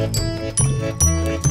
Música